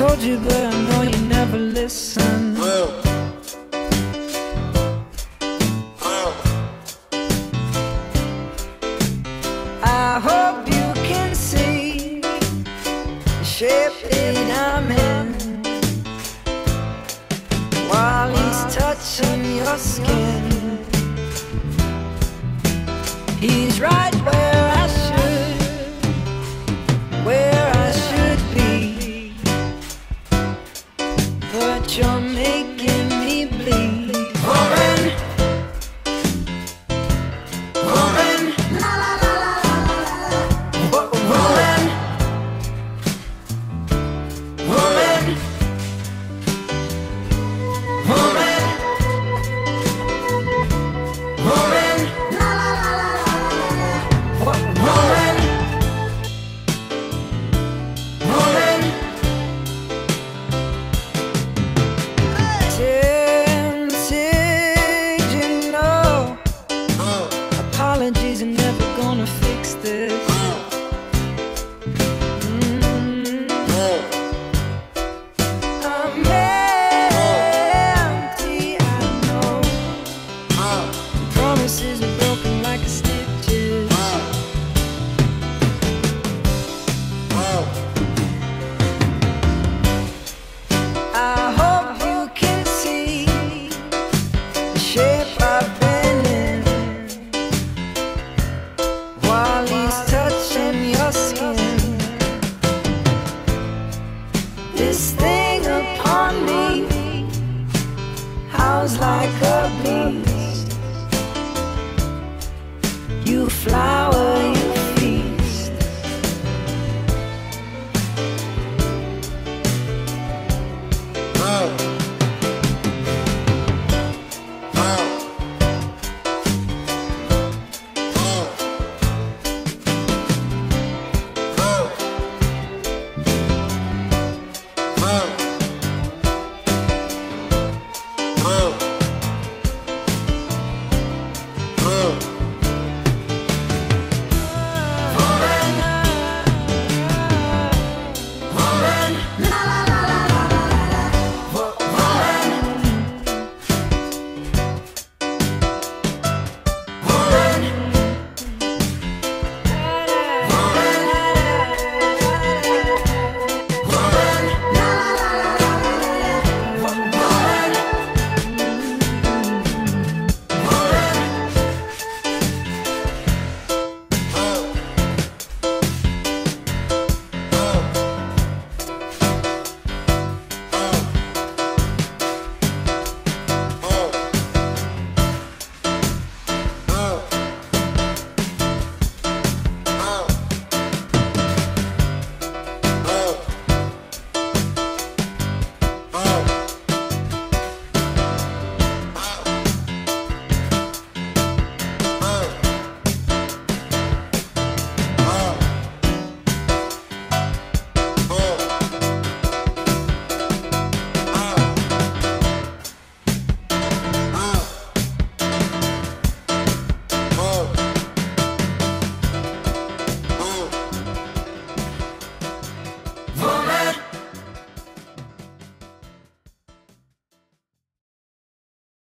told you, but I know you never listen. I hope you can see the shape that I'm in while he's touching your skin. He's right where. like